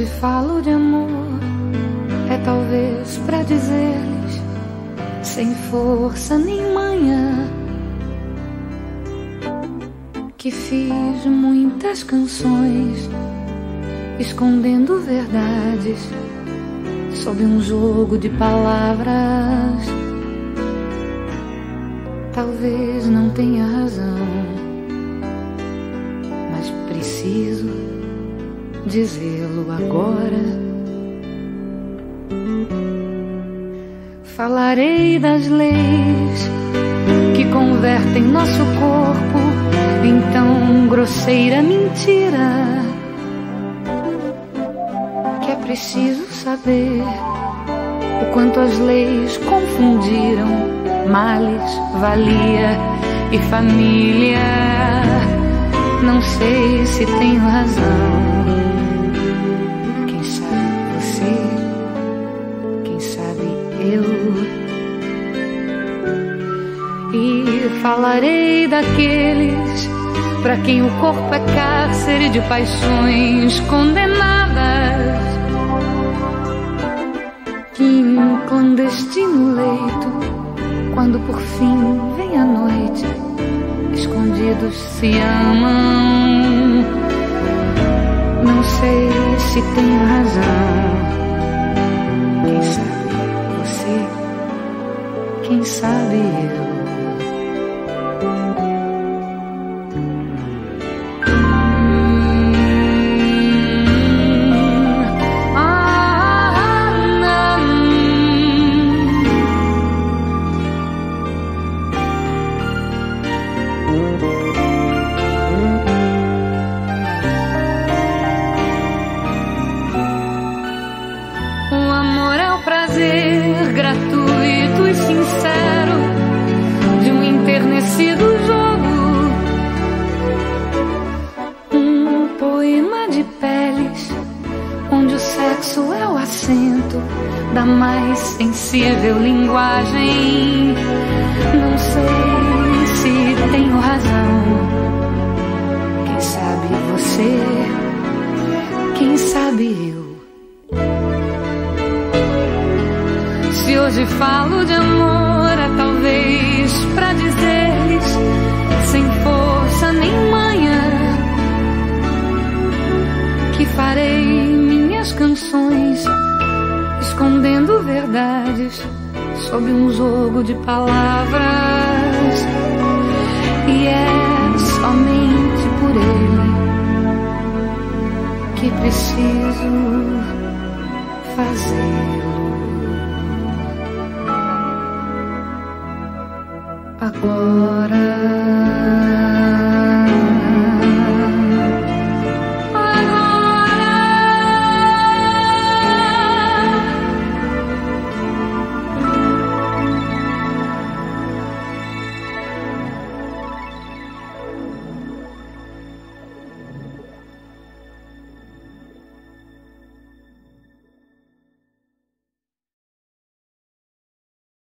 hoje falo de amor, é talvez pra dizer-lhes, sem força nem manhã, que fiz muitas canções, escondendo verdades, sob um jogo de palavras. Talvez não tenha razão, mas preciso dizê-lo agora. Falarei das leis que convertem nosso corpo em tão grosseira mentira que é preciso saber o quanto as leis confundiram males, valia e família. Não sei se tenho razão. Eu. E falarei daqueles para quem o corpo é cárcere de paixões condenadas. Que em clandestino leito quando por fim vem a noite, escondidos se amam. Não sei se tenho razão. sabia quem sabe eu. sensível linguagem. Não sei se tenho razão. Quem sabe você, quem sabe eu. Se hoje falo de amor, é talvez pra dizer-lhes, canções escondendo verdades sob um jogo de palavras. E é somente por ele que preciso fazê-lo. Agora.